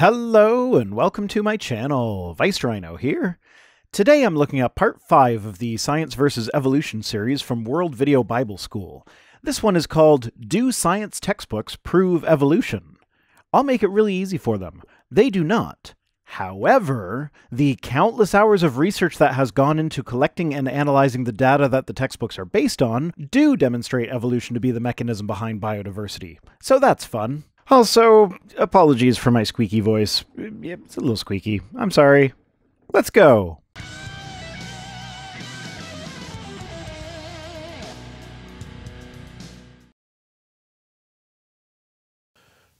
Hello and welcome to my channel, Viced Rhino here. Today I'm looking at part 5 of the Science vs. Evolution series from World Video Bible School. This one is called Do Science Textbooks Prove Evolution? I'll make it really easy for them. They do not. However, the countless hours of research that has gone into collecting and analyzing the data that the textbooks are based on do demonstrate evolution to be the mechanism behind biodiversity. So that's fun. Also, apologies for my squeaky voice. It's a little squeaky. I'm sorry. Let's go.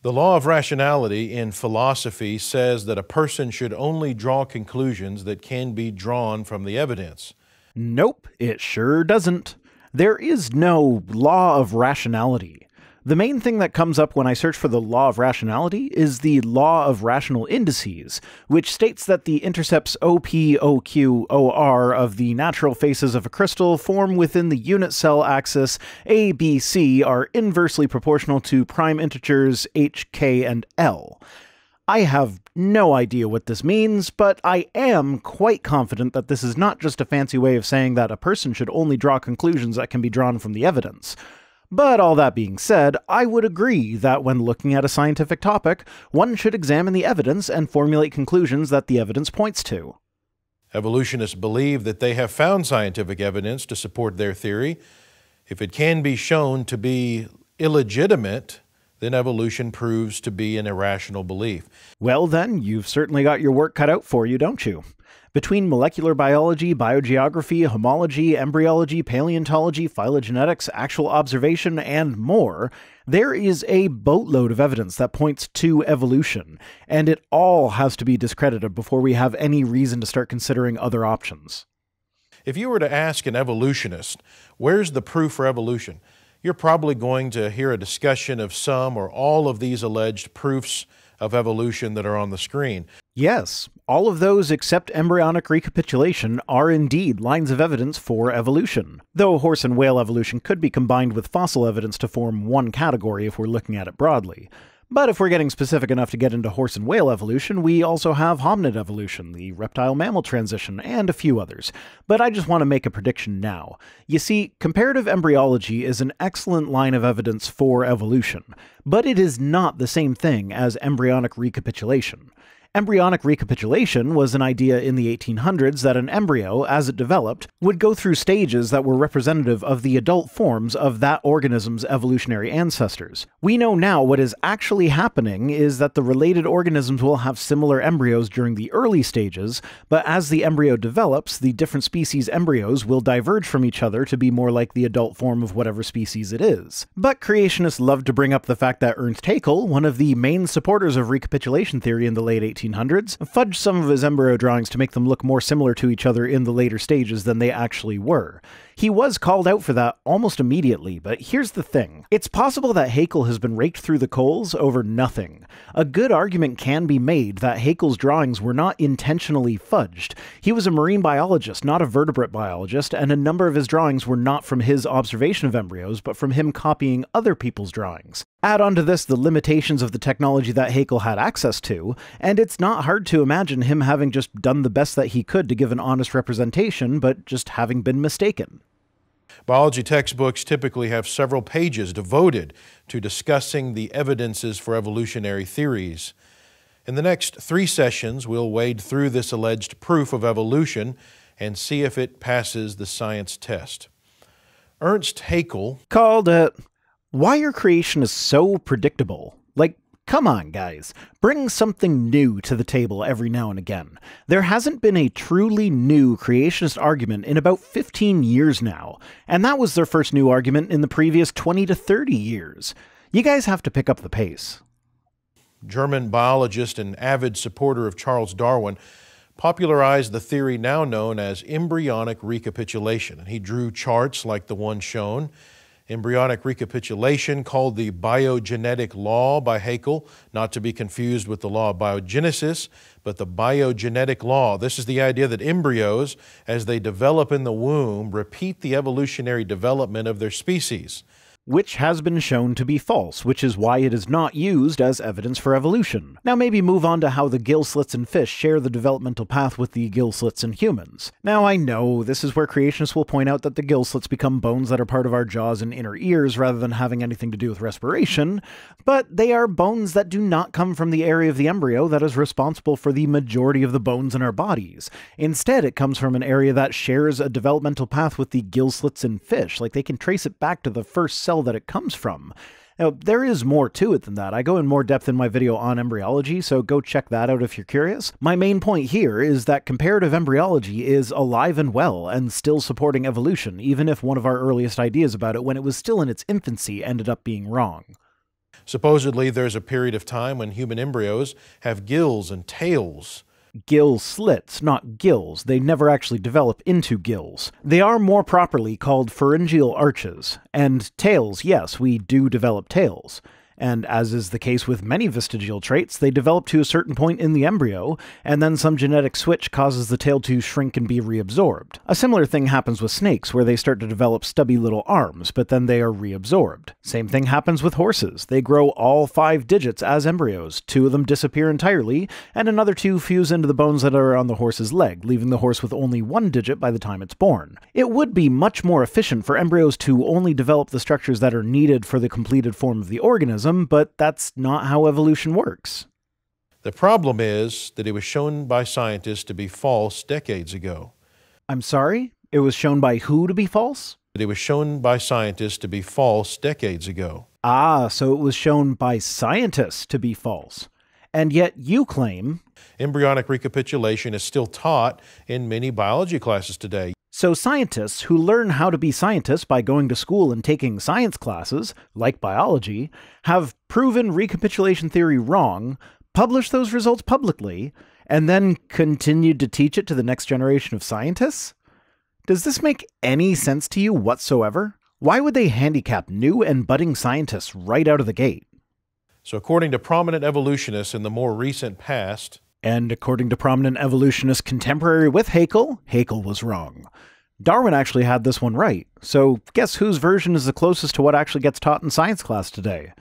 The law of rationality in philosophy says that a person should only draw conclusions that can be drawn from the evidence. Nope, it sure doesn't. There is no law of rationality. The main thing that comes up when I search for the law of rationality is the law of rational indices, which states that the intercepts OP, OQ, OR of the natural faces of a crystal form within the unit cell axis A, B, C are inversely proportional to prime integers H, K, and L. I have no idea what this means, but I am quite confident that this is not just a fancy way of saying that a person should only draw conclusions that can be drawn from the evidence. But all that being said, I would agree that when looking at a scientific topic, one should examine the evidence and formulate conclusions that the evidence points to. Evolutionists believe that they have found scientific evidence to support their theory. If it can be shown to be illegitimate, then evolution proves to be an irrational belief. Well, then, you've certainly got your work cut out for you, don't you? Between molecular biology, biogeography, homology, embryology, paleontology, phylogenetics, actual observation, and more, there is a boatload of evidence that points to evolution, and it all has to be discredited before we have any reason to start considering other options. If you were to ask an evolutionist, where's the proof for evolution? You're probably going to hear a discussion of some or all of these alleged proofs of evolution that are on the screen. Yes, all of those except embryonic recapitulation are indeed lines of evidence for evolution, though horse and whale evolution could be combined with fossil evidence to form one category if we're looking at it broadly. But if we're getting specific enough to get into horse and whale evolution, we also have hominid evolution, the reptile mammal transition, and a few others. But I just want to make a prediction now. You see, comparative embryology is an excellent line of evidence for evolution, but it is not the same thing as embryonic recapitulation. Embryonic recapitulation was an idea in the 1800s that an embryo, as it developed, would go through stages that were representative of the adult forms of that organism's evolutionary ancestors. We know now what is actually happening is that the related organisms will have similar embryos during the early stages, but as the embryo develops, the different species embryos will diverge from each other to be more like the adult form of whatever species it is. But creationists love to bring up the fact that Ernst Haeckel, one of the main supporters of recapitulation theory in the late 1800s, 1800s, fudged some of his embryo drawings to make them look more similar to each other in the later stages than they actually were. He was called out for that almost immediately, but here's the thing. It's possible that Haeckel has been raked through the coals over nothing. A good argument can be made that Haeckel's drawings were not intentionally fudged. He was a marine biologist, not a vertebrate biologist, and a number of his drawings were not from his observation of embryos, but from him copying other people's drawings. Add on to this the limitations of the technology that Haeckel had access to, and it's not hard to imagine him having just done the best that he could to give an honest representation, but just having been mistaken. Biology textbooks typically have several pages devoted to discussing the evidences for evolutionary theories. In the next three sessions, we'll wade through this alleged proof of evolution and see if it passes the science test. Ernst Haeckel called it Why Your Creation is So Predictable. Like, Come on, guys. Bring something new to the table every now and again. There hasn't been a truly new creationist argument in about 15 years now, and that was their first new argument in the previous 20 to 30 years. You guys have to pick up the pace. German biologist and avid supporter of Charles Darwin popularized the theory now known as embryonic recapitulation. And he drew charts like the one shown embryonic recapitulation called the biogenetic law by Haeckel, not to be confused with the law of biogenesis, but the biogenetic law. This is the idea that embryos, as they develop in the womb, repeat the evolutionary development of their species. Which has been shown to be false, which is why it is not used as evidence for evolution. Now, maybe move on to how the gill slits in fish share the developmental path with the gill slits in humans. Now, I know this is where creationists will point out that the gill slits become bones that are part of our jaws and inner ears rather than having anything to do with respiration, but they are bones that do not come from the area of the embryo that is responsible for the majority of the bones in our bodies. Instead, it comes from an area that shares a developmental path with the gill slits in fish, like they can trace it back to the first cell that it comes from. Now, there is more to it than that. I go in more depth in my video on embryology, so go check that out if you're curious. My main point here is that comparative embryology is alive and well and still supporting evolution, even if one of our earliest ideas about it when it was still in its infancy ended up being wrong. Supposedly, there's a period of time when human embryos have gills and tails gill slits, not gills. They never actually develop into gills. They are more properly called pharyngeal arches. And tails, yes, we do develop tails and as is the case with many vestigial traits, they develop to a certain point in the embryo, and then some genetic switch causes the tail to shrink and be reabsorbed. A similar thing happens with snakes, where they start to develop stubby little arms, but then they are reabsorbed. Same thing happens with horses. They grow all five digits as embryos, two of them disappear entirely, and another two fuse into the bones that are on the horse's leg, leaving the horse with only one digit by the time it's born. It would be much more efficient for embryos to only develop the structures that are needed for the completed form of the organism but that's not how evolution works. The problem is that it was shown by scientists to be false decades ago. I'm sorry? It was shown by who to be false? It was shown by scientists to be false decades ago. Ah, so it was shown by scientists to be false. And yet you claim embryonic recapitulation is still taught in many biology classes today. So, scientists who learn how to be scientists by going to school and taking science classes, like biology, have proven recapitulation theory wrong, published those results publicly, and then continued to teach it to the next generation of scientists? Does this make any sense to you whatsoever? Why would they handicap new and budding scientists right out of the gate? So, according to prominent evolutionists in the more recent past, and according to prominent evolutionists contemporary with Haeckel, Haeckel was wrong. Darwin actually had this one right, so guess whose version is the closest to what actually gets taught in science class today?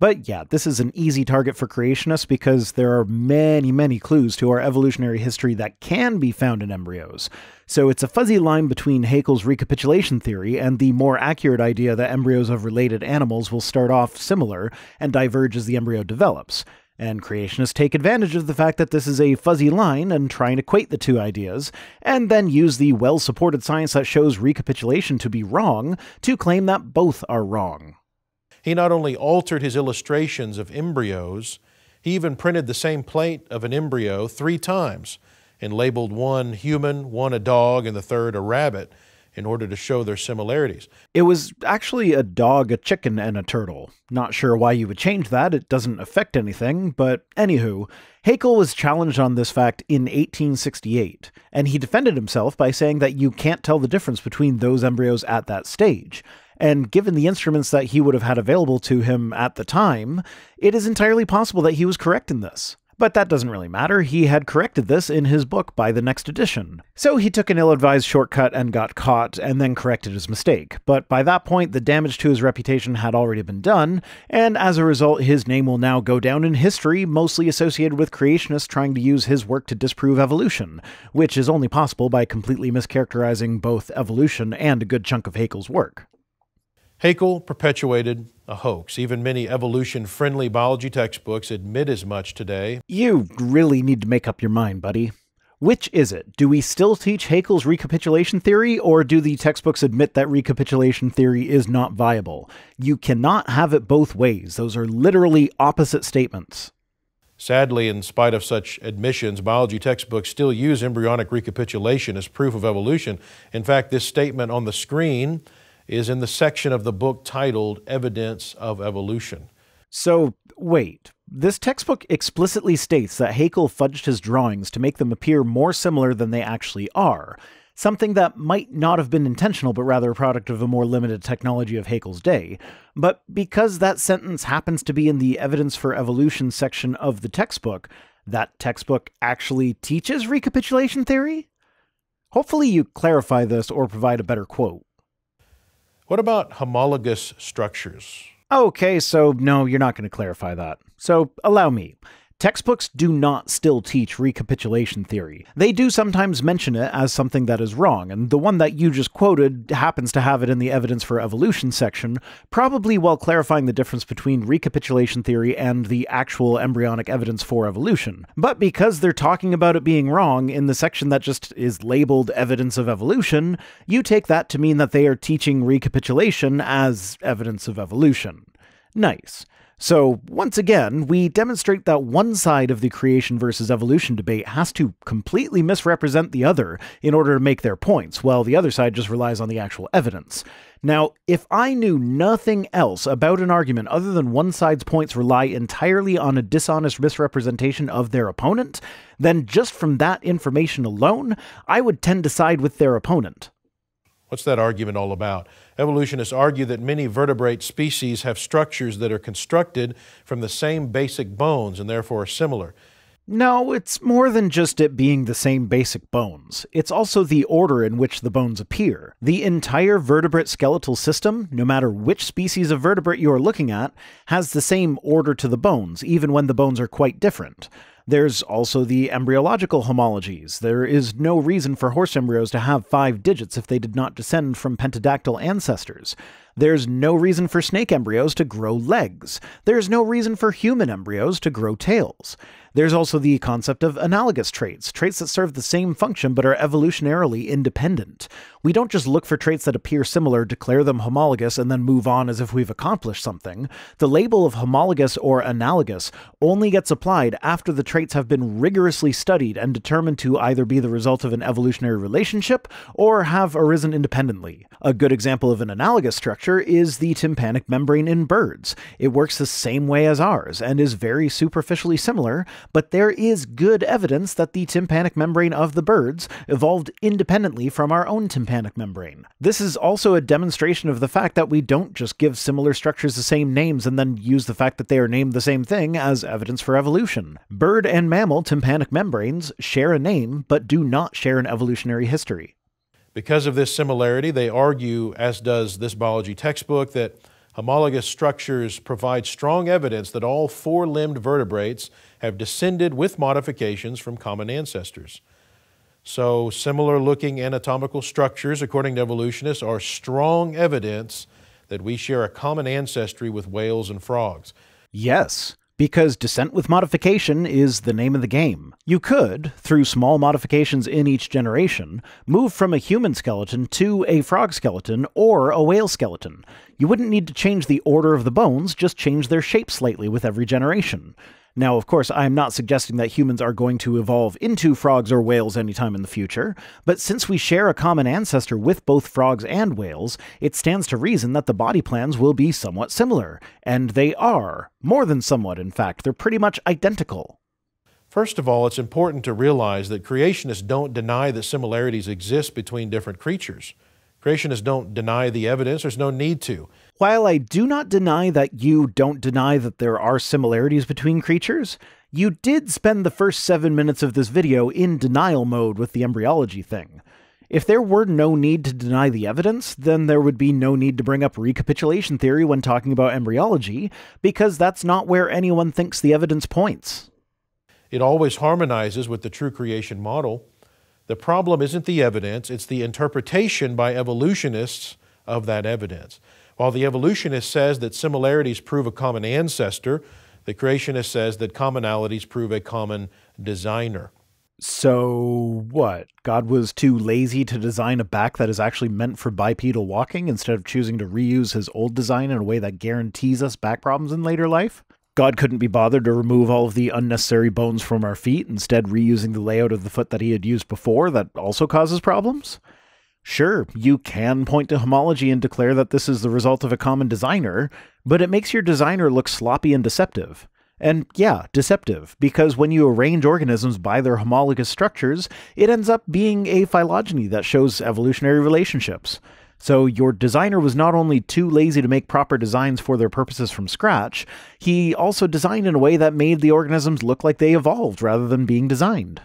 But yeah, this is an easy target for creationists because there are many, many clues to our evolutionary history that can be found in embryos. So it's a fuzzy line between Haeckel's recapitulation theory and the more accurate idea that embryos of related animals will start off similar and diverge as the embryo develops. And creationists take advantage of the fact that this is a fuzzy line and try and equate the two ideas, and then use the well supported science that shows recapitulation to be wrong to claim that both are wrong. He not only altered his illustrations of embryos, he even printed the same plate of an embryo three times and labeled one human, one a dog, and the third a rabbit in order to show their similarities. It was actually a dog, a chicken, and a turtle. Not sure why you would change that, it doesn't affect anything, but anywho, Haeckel was challenged on this fact in 1868, and he defended himself by saying that you can't tell the difference between those embryos at that stage. And given the instruments that he would have had available to him at the time, it is entirely possible that he was correct in this. But that doesn't really matter, he had corrected this in his book by the next edition. So he took an ill advised shortcut and got caught, and then corrected his mistake. But by that point, the damage to his reputation had already been done, and as a result, his name will now go down in history, mostly associated with creationists trying to use his work to disprove evolution, which is only possible by completely mischaracterizing both evolution and a good chunk of Haeckel's work. Haeckel perpetuated a hoax. Even many evolution friendly biology textbooks admit as much today. You really need to make up your mind, buddy. Which is it? Do we still teach Haeckel's recapitulation theory, or do the textbooks admit that recapitulation theory is not viable? You cannot have it both ways. Those are literally opposite statements. Sadly, in spite of such admissions, biology textbooks still use embryonic recapitulation as proof of evolution. In fact, this statement on the screen is in the section of the book titled Evidence of Evolution. So, wait. This textbook explicitly states that Haeckel fudged his drawings to make them appear more similar than they actually are, something that might not have been intentional but rather a product of a more limited technology of Haeckel's day. But because that sentence happens to be in the Evidence for Evolution section of the textbook, that textbook actually teaches recapitulation theory? Hopefully, you clarify this or provide a better quote. What about homologous structures? Okay, so no, you're not going to clarify that. So allow me. Textbooks do not still teach recapitulation theory. They do sometimes mention it as something that is wrong, and the one that you just quoted happens to have it in the evidence for evolution section, probably while clarifying the difference between recapitulation theory and the actual embryonic evidence for evolution. But because they're talking about it being wrong in the section that just is labeled evidence of evolution, you take that to mean that they are teaching recapitulation as evidence of evolution. Nice. So, once again, we demonstrate that one side of the creation versus evolution debate has to completely misrepresent the other in order to make their points, while the other side just relies on the actual evidence. Now, if I knew nothing else about an argument other than one side's points rely entirely on a dishonest misrepresentation of their opponent, then just from that information alone, I would tend to side with their opponent. What's that argument all about? Evolutionists argue that many vertebrate species have structures that are constructed from the same basic bones and therefore are similar. No, it's more than just it being the same basic bones. It's also the order in which the bones appear. The entire vertebrate skeletal system, no matter which species of vertebrate you are looking at, has the same order to the bones, even when the bones are quite different. There's also the embryological homologies. There is no reason for horse embryos to have five digits if they did not descend from pentadactyl ancestors. There's no reason for snake embryos to grow legs. There's no reason for human embryos to grow tails. There's also the concept of analogous traits, traits that serve the same function but are evolutionarily independent. We don't just look for traits that appear similar, declare them homologous, and then move on as if we've accomplished something. The label of homologous or analogous only gets applied after the traits have been rigorously studied and determined to either be the result of an evolutionary relationship or have arisen independently. A good example of an analogous structure is the tympanic membrane in birds. It works the same way as ours and is very superficially similar, but there is good evidence that the tympanic membrane of the birds evolved independently from our own tympanic membrane. This is also a demonstration of the fact that we don't just give similar structures the same names and then use the fact that they are named the same thing as evidence for evolution. Bird and mammal tympanic membranes share a name, but do not share an evolutionary history. Because of this similarity, they argue, as does this biology textbook, that homologous structures provide strong evidence that all four limbed vertebrates have descended with modifications from common ancestors. So, similar looking anatomical structures, according to evolutionists, are strong evidence that we share a common ancestry with whales and frogs. Yes, because descent with modification is the name of the game. You could, through small modifications in each generation, move from a human skeleton to a frog skeleton or a whale skeleton. You wouldn't need to change the order of the bones, just change their shape slightly with every generation. Now, of course, I am not suggesting that humans are going to evolve into frogs or whales anytime in the future, but since we share a common ancestor with both frogs and whales, it stands to reason that the body plans will be somewhat similar. And they are. More than somewhat, in fact. They're pretty much identical. First of all, it's important to realize that creationists don't deny that similarities exist between different creatures. Creationists don't deny the evidence, there's no need to. While I do not deny that you don't deny that there are similarities between creatures, you did spend the first seven minutes of this video in denial mode with the embryology thing. If there were no need to deny the evidence, then there would be no need to bring up recapitulation theory when talking about embryology, because that's not where anyone thinks the evidence points. It always harmonizes with the true creation model. The problem isn't the evidence, it's the interpretation by evolutionists of that evidence. While the evolutionist says that similarities prove a common ancestor, the creationist says that commonalities prove a common designer. So, what? God was too lazy to design a back that is actually meant for bipedal walking instead of choosing to reuse his old design in a way that guarantees us back problems in later life? God couldn't be bothered to remove all of the unnecessary bones from our feet, instead, reusing the layout of the foot that he had used before that also causes problems? Sure, you can point to homology and declare that this is the result of a common designer, but it makes your designer look sloppy and deceptive. And yeah, deceptive, because when you arrange organisms by their homologous structures, it ends up being a phylogeny that shows evolutionary relationships. So your designer was not only too lazy to make proper designs for their purposes from scratch, he also designed in a way that made the organisms look like they evolved rather than being designed.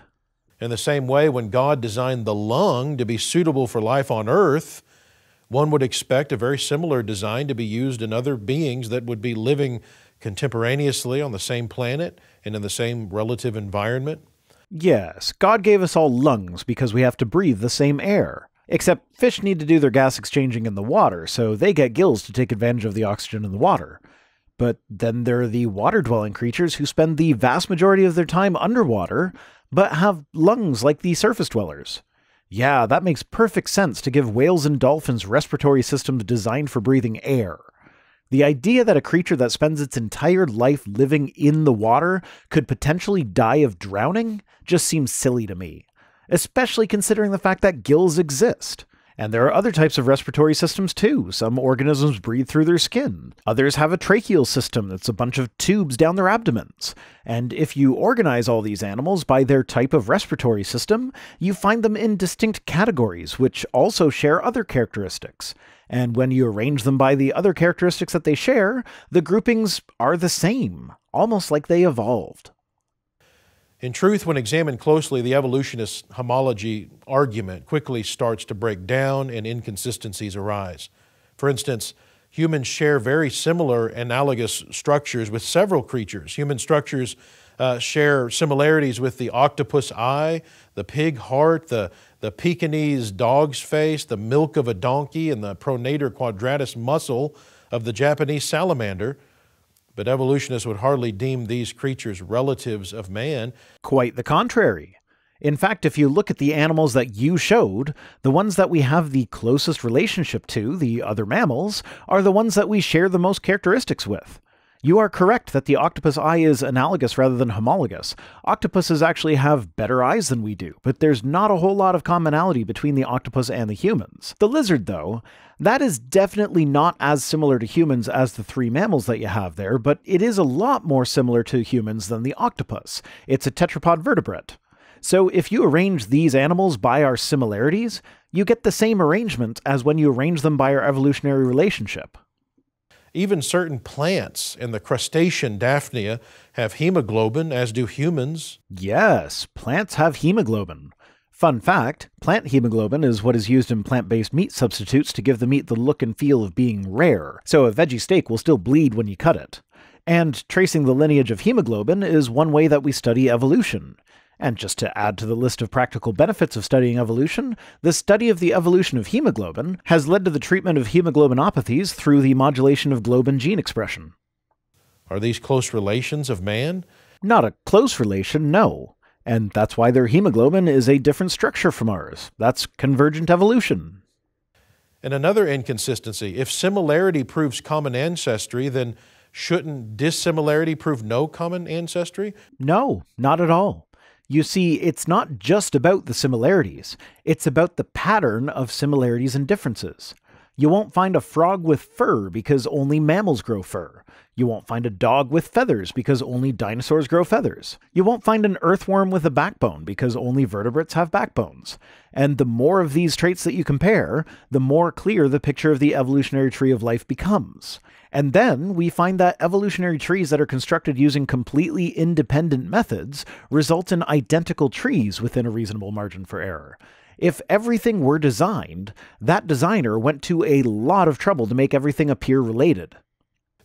In the same way, when God designed the lung to be suitable for life on earth, One would expect a very similar design to be used in other beings that would be living contemporaneously on the same planet and in the same relative environment. Yes, God gave us all lungs because we have to breathe the same air. Except fish need to do their gas exchanging in the water, so they get gills to take advantage of the oxygen in the water. But then there are the water dwelling creatures who spend the vast majority of their time underwater, but have lungs like the surface dwellers. Yeah, that makes perfect sense to give whales and dolphins respiratory systems designed for breathing air. The idea that a creature that spends its entire life living in the water could potentially die of drowning just seems silly to me, especially considering the fact that gills exist. And there are other types of respiratory systems too. Some organisms breathe through their skin. Others have a tracheal system that's a bunch of tubes down their abdomens. And if you organize all these animals by their type of respiratory system, you find them in distinct categories, which also share other characteristics. And when you arrange them by the other characteristics that they share, the groupings are the same, almost like they evolved. In truth, when examined closely, the evolutionist homology argument quickly starts to break down and inconsistencies arise. For instance, humans share very similar analogous structures with several creatures. Human structures uh, share similarities with the octopus eye, the pig heart, the, the Pekingese dog's face, the milk of a donkey, and the pronator quadratus muscle of the Japanese salamander. But evolutionists would hardly deem these creatures relatives of man. Quite the contrary. In fact, if you look at the animals that you showed, the ones that we have the closest relationship to, the other mammals, are the ones that we share the most characteristics with. You are correct that the octopus eye is analogous rather than homologous. Octopuses actually have better eyes than we do, but there's not a whole lot of commonality between the octopus and the humans. The lizard, though, that is definitely not as similar to humans as the three mammals that you have there, but it is a lot more similar to humans than the octopus. It's a tetrapod vertebrate. So if you arrange these animals by our similarities, you get the same arrangement as when you arrange them by our evolutionary relationship. Even certain plants and the crustacean Daphnia have hemoglobin, as do humans. Yes, plants have hemoglobin. Fun fact plant hemoglobin is what is used in plant based meat substitutes to give the meat the look and feel of being rare, so a veggie steak will still bleed when you cut it. And tracing the lineage of hemoglobin is one way that we study evolution. And just to add to the list of practical benefits of studying evolution, the study of the evolution of hemoglobin has led to the treatment of hemoglobinopathies through the modulation of globin gene expression. Are these close relations of man? Not a close relation, no. And that's why their hemoglobin is a different structure from ours. That's convergent evolution. And another inconsistency if similarity proves common ancestry, then shouldn't dissimilarity prove no common ancestry? No, not at all. You see, it's not just about the similarities, it's about the pattern of similarities and differences. You won't find a frog with fur because only mammals grow fur. You won't find a dog with feathers because only dinosaurs grow feathers. You won't find an earthworm with a backbone because only vertebrates have backbones. And the more of these traits that you compare, the more clear the picture of the evolutionary tree of life becomes. And then we find that evolutionary trees that are constructed using completely independent methods result in identical trees within a reasonable margin for error. If everything were designed, that designer went to a lot of trouble to make everything appear related.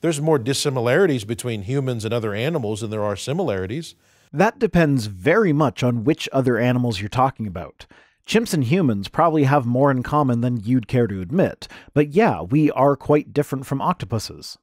There's more dissimilarities between humans and other animals than there are similarities. That depends very much on which other animals you're talking about. Chimps and humans probably have more in common than you'd care to admit, but yeah, we are quite different from octopuses.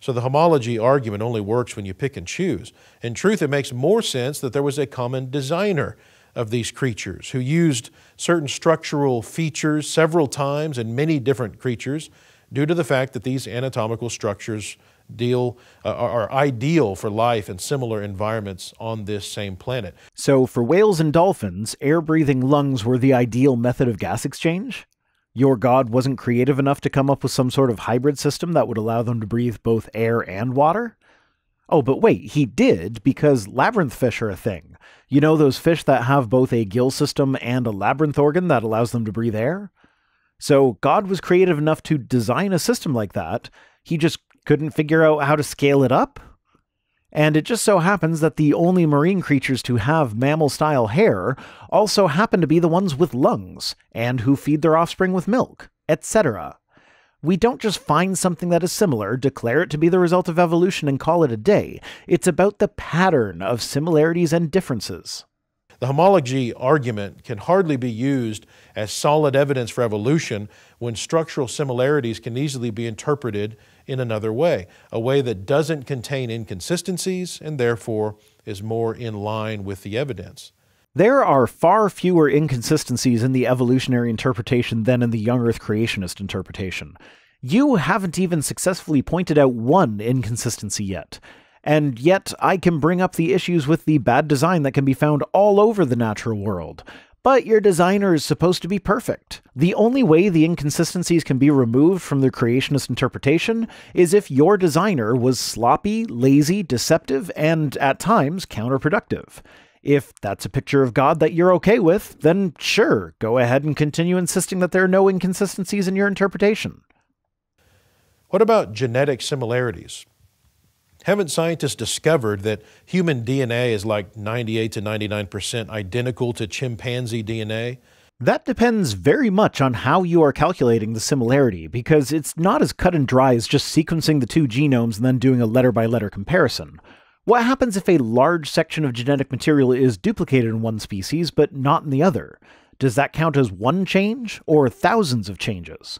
So the homology argument only works when you pick and choose. In truth, it makes more sense that there was a common designer of these creatures who used certain structural features several times in many different creatures due to the fact that these anatomical structures deal uh, are ideal for life in similar environments on this same planet. So, for whales and dolphins, air breathing lungs were the ideal method of gas exchange? Your god wasn't creative enough to come up with some sort of hybrid system that would allow them to breathe both air and water? Oh, but wait, he did because labyrinth fish are a thing. You know those fish that have both a gill system and a labyrinth organ that allows them to breathe air? So God was creative enough to design a system like that. He just couldn't figure out how to scale it up. And it just so happens that the only marine creatures to have mammal style hair also happen to be the ones with lungs, and who feed their offspring with milk. etc. We don't just find something that is similar, declare it to be the result of evolution, and call it a day. It's about the pattern of similarities and differences. The homology argument can hardly be used as solid evidence for evolution when structural similarities can easily be interpreted in another way, a way that doesn't contain inconsistencies and therefore is more in line with the evidence. There are far fewer inconsistencies in the evolutionary interpretation than in the young Earth creationist interpretation. You haven't even successfully pointed out one inconsistency yet. And yet, I can bring up the issues with the bad design that can be found all over the natural world. But your designer is supposed to be perfect. The only way the inconsistencies can be removed from the creationist interpretation is if your designer was sloppy, lazy, deceptive, and at times counterproductive. If that's a picture of God that you're okay with, then sure, go ahead and continue insisting that there are no inconsistencies in your interpretation. What about genetic similarities? Haven't scientists discovered that human DNA is like 98 to 99% identical to chimpanzee DNA? That depends very much on how you are calculating the similarity, because it's not as cut and dry as just sequencing the two genomes and then doing a letter by letter comparison. What happens if a large section of genetic material is duplicated in one species but not in the other? Does that count as one change or thousands of changes?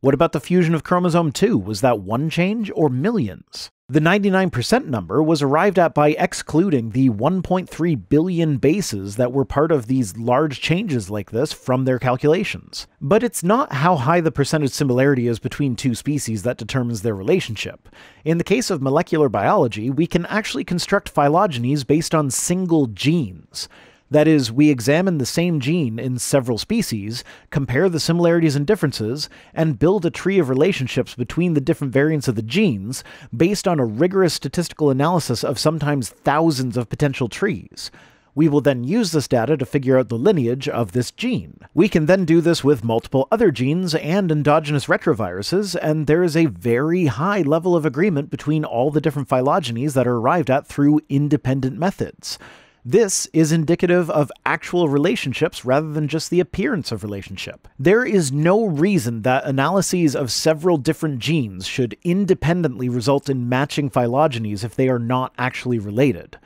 What about the fusion of chromosome 2? Was that one change or millions? The 99% number was arrived at by excluding the 1.3 billion bases that were part of these large changes like this from their calculations. But it's not how high the percentage similarity is between two species that determines their relationship. In the case of molecular biology, we can actually construct phylogenies based on single genes. That is, we examine the same gene in several species, compare the similarities and differences, and build a tree of relationships between the different variants of the genes based on a rigorous statistical analysis of sometimes thousands of potential trees. We will then use this data to figure out the lineage of this gene. We can then do this with multiple other genes and endogenous retroviruses, and there is a very high level of agreement between all the different phylogenies that are arrived at through independent methods. This is indicative of actual relationships rather than just the appearance of relationship. There is no reason that analyses of several different genes should independently result in matching phylogenies if they are not actually related.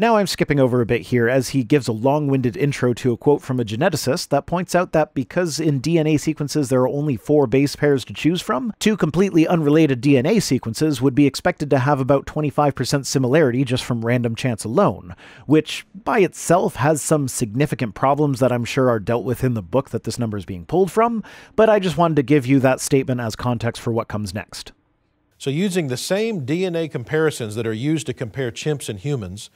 Now I'm skipping over a bit here as he gives a long winded intro to a quote from a geneticist that points out that because in DNA sequences there are only four base pairs to choose from, two completely unrelated DNA sequences would be expected to have about 25% similarity just from random chance alone, which by itself has some significant problems that I'm sure are dealt with in the book that this number is being pulled from, but I just wanted to give you that statement as context for what comes next. So, using the same DNA comparisons that are used to compare chimps and humans,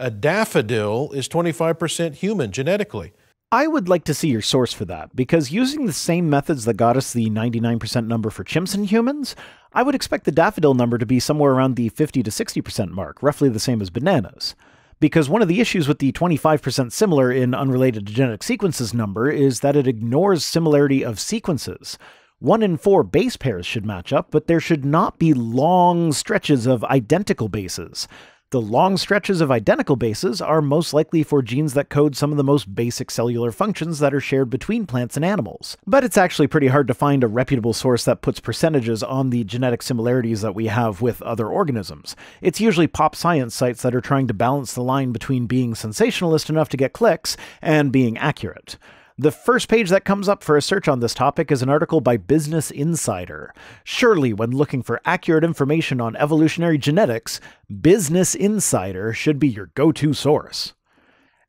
a daffodil is 25% human genetically. I would like to see your source for that, because using the same methods that got us the 99% number for chimps and humans, I would expect the daffodil number to be somewhere around the 50 to 60% mark, roughly the same as bananas. Because one of the issues with the 25% similar in unrelated genetic sequences number is that it ignores similarity of sequences. One in four base pairs should match up, but there should not be long stretches of identical bases. The long stretches of identical bases are most likely for genes that code some of the most basic cellular functions that are shared between plants and animals. But it's actually pretty hard to find a reputable source that puts percentages on the genetic similarities that we have with other organisms. It's usually pop science sites that are trying to balance the line between being sensationalist enough to get clicks and being accurate. The first page that comes up for a search on this topic is an article by Business Insider. Surely, when looking for accurate information on evolutionary genetics, Business Insider should be your go to source.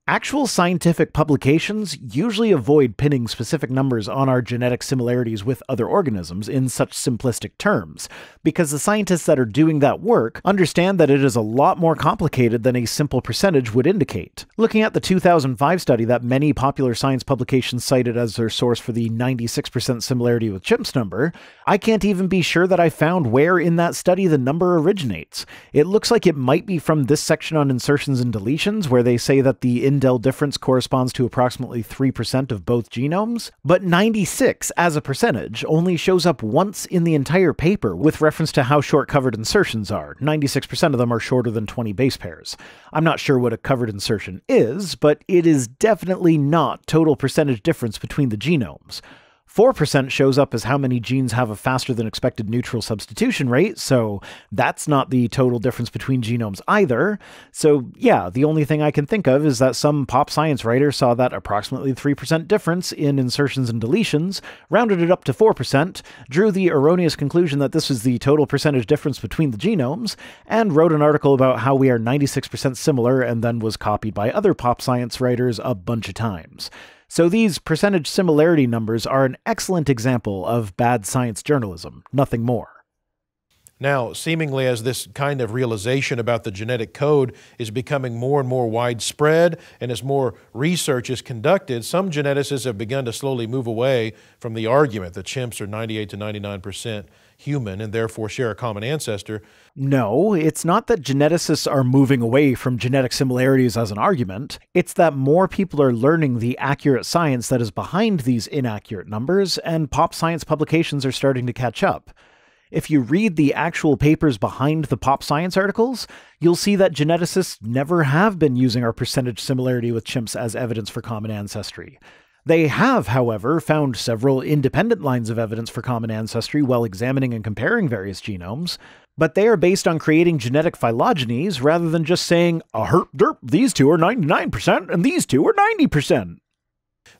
Actual scientific publications usually avoid pinning specific numbers on our genetic similarities with other organisms in such simplistic terms, because the scientists that are doing that work understand that it is a lot more complicated than a simple percentage would indicate. Looking at the 2005 study that many popular science publications cited as their source for the 96% similarity with chimps number, I can't even be sure that I found where in that study the number originates. It looks like it might be from this section on insertions and deletions, where they say that the indel difference corresponds to approximately 3% of both genomes, but 96 as a percentage only shows up once in the entire paper with reference to how short covered insertions are. 96% of them are shorter than 20 base pairs. I'm not sure what a covered insertion is, but it is definitely not total percentage difference between the genomes. 4% shows up as how many genes have a faster than expected neutral substitution rate, so that's not the total difference between genomes either. So, yeah, the only thing I can think of is that some pop science writer saw that approximately 3% difference in insertions and deletions, rounded it up to 4%, drew the erroneous conclusion that this was the total percentage difference between the genomes, and wrote an article about how we are 96% similar and then was copied by other pop science writers a bunch of times. So these percentage similarity numbers are an excellent example of bad science journalism, nothing more. Now, seemingly as this kind of realization about the genetic code is becoming more and more widespread, and as more research is conducted, some geneticists have begun to slowly move away from the argument that chimps are 98 to 99 percent human and therefore share a common ancestor. No, it's not that geneticists are moving away from genetic similarities as an argument. It's that more people are learning the accurate science that is behind these inaccurate numbers, and pop science publications are starting to catch up. If you read the actual papers behind the pop science articles, you'll see that geneticists never have been using our percentage similarity with chimps as evidence for common ancestry. They have, however, found several independent lines of evidence for common ancestry while examining and comparing various genomes, but they are based on creating genetic phylogenies rather than just saying, a herp derp, these two are 99% and these two are 90%.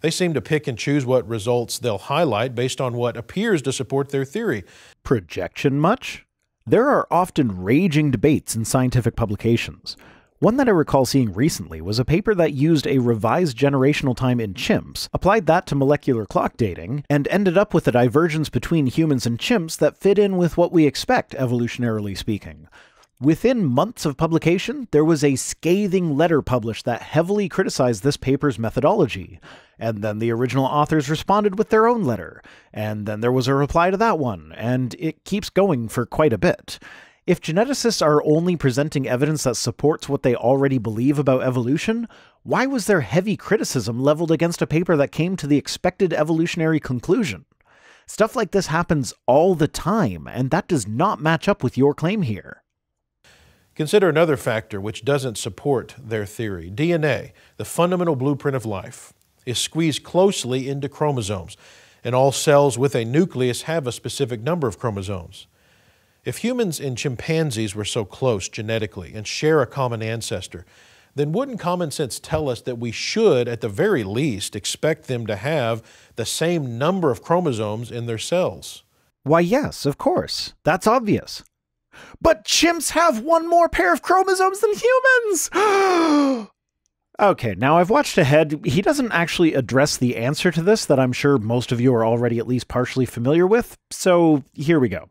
They seem to pick and choose what results they'll highlight based on what appears to support their theory. Projection much? There are often raging debates in scientific publications. One that I recall seeing recently was a paper that used a revised generational time in chimps, applied that to molecular clock dating, and ended up with a divergence between humans and chimps that fit in with what we expect, evolutionarily speaking. Within months of publication, there was a scathing letter published that heavily criticized this paper's methodology. And then the original authors responded with their own letter. And then there was a reply to that one, and it keeps going for quite a bit. If geneticists are only presenting evidence that supports what they already believe about evolution, why was there heavy criticism leveled against a paper that came to the expected evolutionary conclusion? Stuff like this happens all the time, and that does not match up with your claim here. Consider another factor which doesn't support their theory. DNA, the fundamental blueprint of life, is squeezed closely into chromosomes, and all cells with a nucleus have a specific number of chromosomes. If humans and chimpanzees were so close genetically and share a common ancestor, then wouldn't common sense tell us that we should, at the very least, expect them to have the same number of chromosomes in their cells? Why, yes, of course. That's obvious. But chimps have one more pair of chromosomes than humans! okay, now I've watched ahead. He doesn't actually address the answer to this that I'm sure most of you are already at least partially familiar with, so here we go.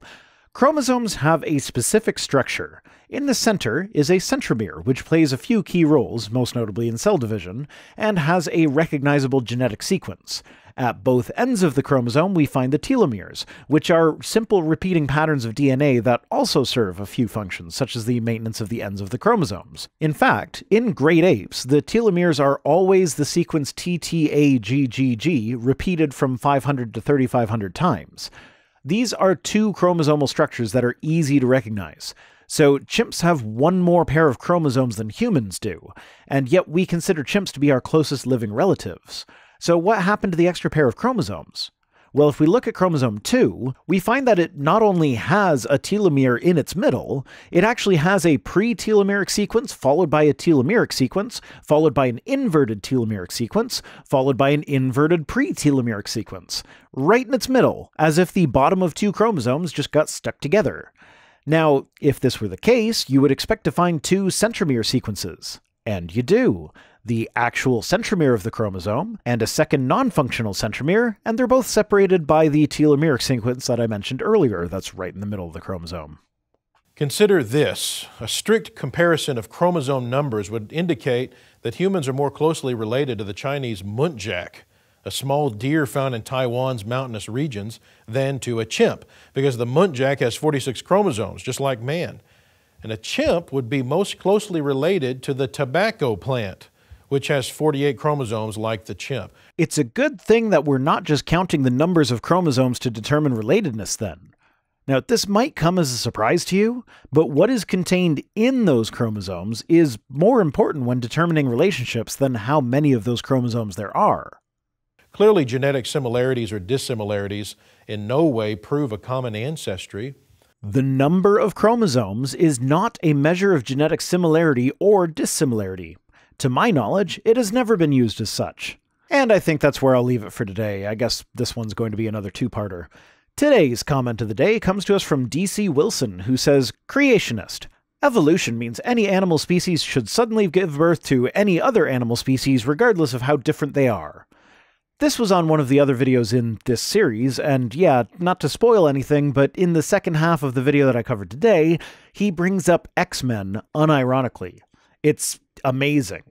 Chromosomes have a specific structure. In the center is a centromere, which plays a few key roles, most notably in cell division, and has a recognizable genetic sequence. At both ends of the chromosome, we find the telomeres, which are simple repeating patterns of DNA that also serve a few functions, such as the maintenance of the ends of the chromosomes. In fact, in great apes, the telomeres are always the sequence TTAGGG repeated from 500 to 3500 times. These are two chromosomal structures that are easy to recognize. So, chimps have one more pair of chromosomes than humans do, and yet we consider chimps to be our closest living relatives. So, what happened to the extra pair of chromosomes? Well, if we look at chromosome 2, we find that it not only has a telomere in its middle, it actually has a pre telomeric sequence followed by a telomeric sequence, followed by an inverted telomeric sequence, followed by an inverted pre telomeric sequence, right in its middle, as if the bottom of two chromosomes just got stuck together. Now, if this were the case, you would expect to find two centromere sequences. And you do the actual centromere of the chromosome and a second non functional centromere, and they're both separated by the telomeric sequence that I mentioned earlier that's right in the middle of the chromosome. Consider this a strict comparison of chromosome numbers would indicate that humans are more closely related to the Chinese muntjac, a small deer found in Taiwan's mountainous regions, than to a chimp, because the muntjac has 46 chromosomes, just like man. And a chimp would be most closely related to the tobacco plant, which has 48 chromosomes like the chimp. It's a good thing that we're not just counting the numbers of chromosomes to determine relatedness then. Now, this might come as a surprise to you, but what is contained in those chromosomes is more important when determining relationships than how many of those chromosomes there are. Clearly, genetic similarities or dissimilarities in no way prove a common ancestry. The number of chromosomes is not a measure of genetic similarity or dissimilarity. To my knowledge, it has never been used as such. And I think that's where I'll leave it for today. I guess this one's going to be another two parter. Today's comment of the day comes to us from DC Wilson, who says Creationist. Evolution means any animal species should suddenly give birth to any other animal species, regardless of how different they are. This was on one of the other videos in this series, and yeah, not to spoil anything, but in the second half of the video that I covered today, he brings up X Men unironically. It's amazing.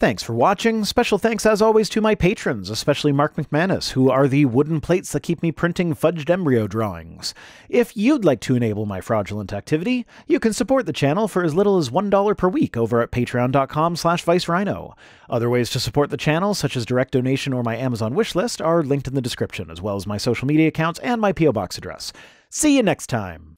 Thanks for watching. Special thanks, as always, to my patrons, especially Mark McManus, who are the wooden plates that keep me printing fudged embryo drawings. If you'd like to enable my fraudulent activity, you can support the channel for as little as $1 per week over at patreon.com slash vicedrhino. Other ways to support the channel, such as direct donation or my Amazon wishlist, are linked in the description, as well as my social media accounts and my P.O. Box address. See you next time!